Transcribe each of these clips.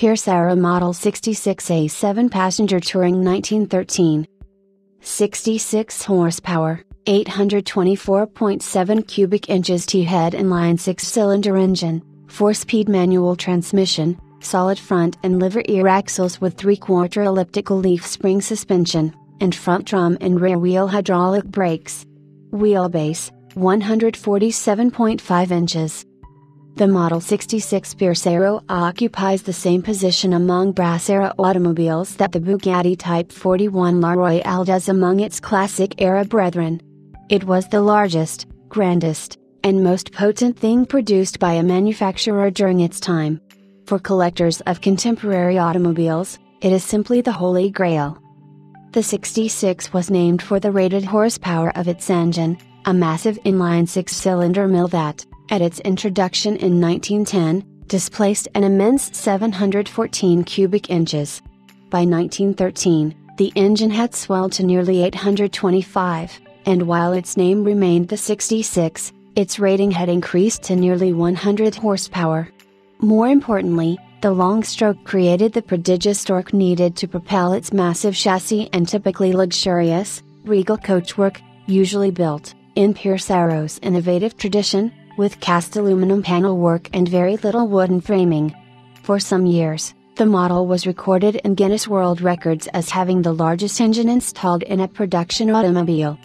Pierce Arrow Model 66A7 Passenger Touring 1913. 66 horsepower, 824.7 cubic inches T head inline 6 cylinder engine, 4 speed manual transmission, solid front and live rear axles with 3 quarter elliptical leaf spring suspension, and front drum and rear wheel hydraulic brakes. Wheelbase 147.5 inches. The Model 66 Pierce Arrow occupies the same position among brass era automobiles that the Bugatti Type 41 La Royale does among its classic era brethren. It was the largest, grandest, and most potent thing produced by a manufacturer during its time. For collectors of contemporary automobiles, it is simply the holy grail. The 66 was named for the rated horsepower of its engine, a massive inline six cylinder mill that, at its introduction in 1910, displaced an immense 714 cubic inches. By 1913, the engine had swelled to nearly 825, and while its name remained the 66, its rating had increased to nearly 100 horsepower. More importantly, the long stroke created the prodigious torque needed to propel its massive chassis and typically luxurious, regal coachwork, usually built, in Pierce Arrow's innovative tradition, with cast aluminum panel work and very little wooden framing. For some years, the model was recorded in Guinness World Records as having the largest engine installed in a production automobile.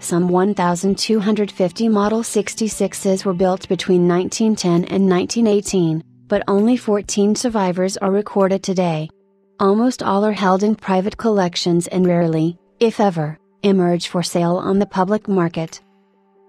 Some 1,250 Model 66s were built between 1910 and 1918, but only 14 survivors are recorded today. Almost all are held in private collections and rarely, if ever, emerge for sale on the public market.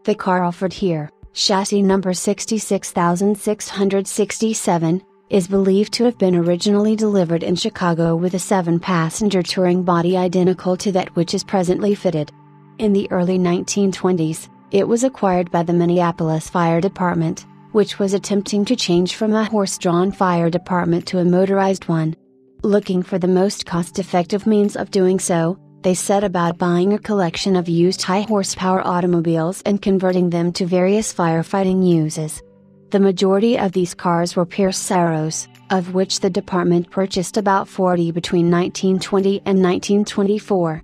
The car offered here, chassis number 66667, is believed to have been originally delivered in Chicago with a 7 passenger touring body identical to that which is presently fitted. In the early 1920s, it was acquired by the Minneapolis Fire Department, which was attempting to change from a horse drawn fire department to a motorized one. Looking for the most cost effective means of doing so, they set about buying a collection of used high horsepower automobiles and converting them to various firefighting uses. The majority of these cars were Pierce Arrows, of which the department purchased about 40 between 1920 and 1924.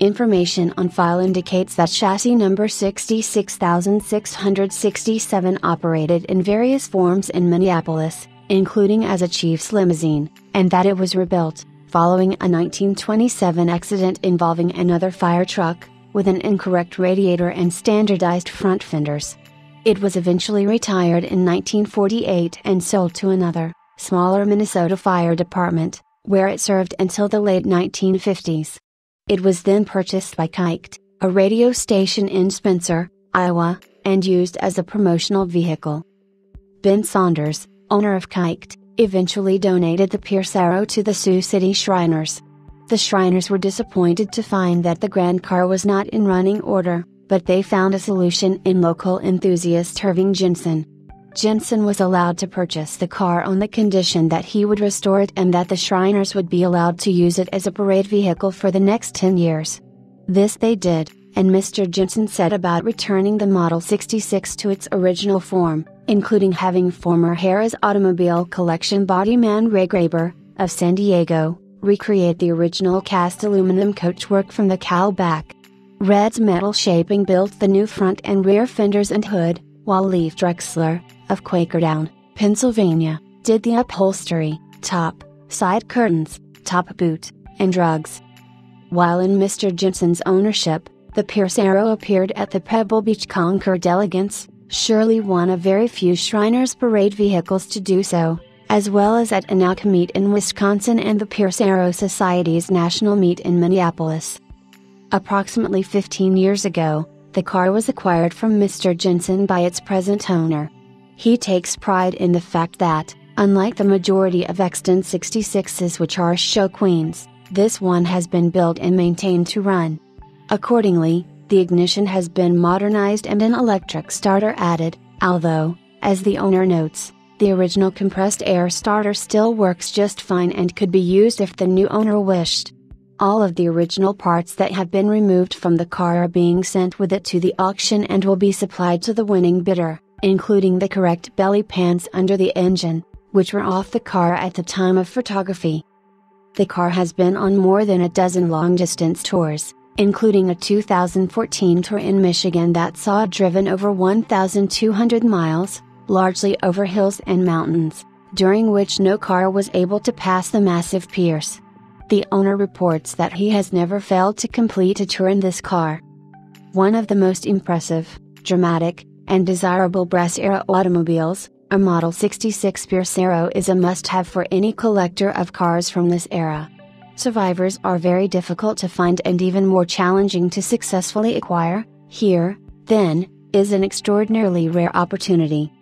Information on file indicates that chassis number 66667 operated in various forms in Minneapolis, including as a chief's limousine, and that it was rebuilt, following a 1927 accident involving another fire truck, with an incorrect radiator and standardized front fenders. It was eventually retired in 1948 and sold to another, smaller Minnesota Fire Department, where it served until the late 1950s. It was then purchased by Kite, a radio station in Spencer, Iowa, and used as a promotional vehicle. Ben Saunders, owner of Kite, eventually donated the Pierce Arrow to the Sioux City Shriners. The Shriners were disappointed to find that the Grand Car was not in running order, but they found a solution in local enthusiast Irving Jensen. Jensen was allowed to purchase the car on the condition that he would restore it and that the Shriners would be allowed to use it as a parade vehicle for the next 10 years. This they did, and Mr. Jensen set about returning the Model 66 to its original form, including having former Harrah's Automobile Collection bodyman Ray Graber, of San Diego, recreate the original cast aluminum coachwork from the cowl back. Red's metal shaping built the new front and rear fenders and hood, while Leif Drexler, of Quakertown, Pennsylvania, did the upholstery, top, side curtains, top boot, and drugs. While in Mr. Jensen's ownership, the Pierce Arrow appeared at the Pebble Beach Concours d'Elegance, surely one of very few Shriners parade vehicles to do so, as well as at an AACA Meet in Wisconsin and the Pierce Arrow Society's National Meet in Minneapolis. Approximately 15 years ago, the car was acquired from Mr. Jensen by its present owner. He takes pride in the fact that, unlike the majority of extant 66s which are show queens, this one has been built and maintained to run. Accordingly, the ignition has been modernized and an electric starter added, although, as the owner notes, the original compressed air starter still works just fine and could be used if the new owner wished. All of the original parts that have been removed from the car are being sent with it to the auction and will be supplied to the winning bidder including the correct belly pans under the engine, which were off the car at the time of photography. The car has been on more than a dozen long distance tours, including a 2014 tour in Michigan that saw driven over 1,200 miles, largely over hills and mountains, during which no car was able to pass the massive Pierce. The owner reports that he has never failed to complete a tour in this car. One of the most impressive, dramatic, and desirable Brass era automobiles, a Model 66 Pierce Arrow is a must have for any collector of cars from this era. Survivors are very difficult to find and even more challenging to successfully acquire. Here, then, is an extraordinarily rare opportunity.